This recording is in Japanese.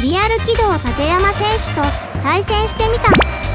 リアル軌道立山選手と対戦してみた。